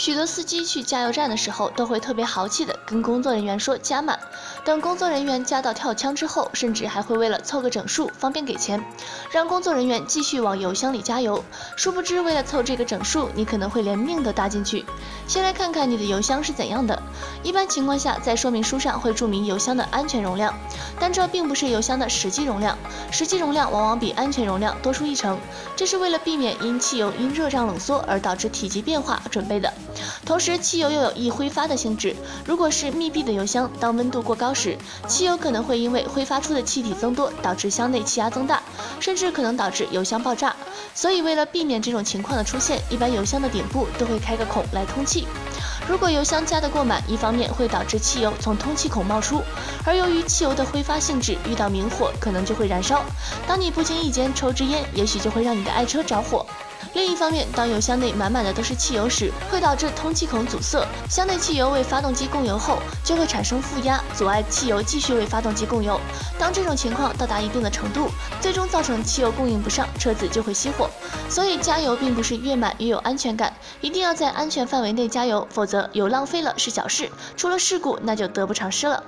许多司机去加油站的时候都会特别豪气的跟工作人员说加满等工作人员加到跳枪之后甚至还会为了凑个整数方便给钱让工作人员继续往油箱里加油。殊不知为了凑这个整数你可能会连命都搭进去。先来看看你的油箱是怎样的。一般情况下在说明书上会注明油箱的安全容量但这并不是油箱的实际容量，实际容量往往比安全容量多出一成，这是为了避免因汽油因热胀冷缩而导致体积变化准备的。同时，汽油又有易挥发的性质。如果是密闭的油箱，当温度过高时，汽油可能会因为挥发出的气体增多，导致箱内气压增大，甚至可能导致油箱爆炸。所以，为了避免这种情况的出现，一般油箱的顶部都会开个孔来通气。如果油箱加的过满，一方面会导致汽油从通气孔冒出，而由于汽油的挥发性质，遇到明火可能就会燃烧。当你不经意间抽支烟，也许就会让你的爱车着火。另一方面，当油箱内满满的都是汽油时，会导致通气孔阻塞，箱内汽油为发动机供油后，就会产生负压，阻碍汽油继续为发动机供油。当这种情况到达一定的程度，最终造成汽油供应不上，车子就会熄火。所以加油并不是越满越有安全感，一定要在安全范围内加油，否则油浪费了是小事，出了事故那就得不偿失了。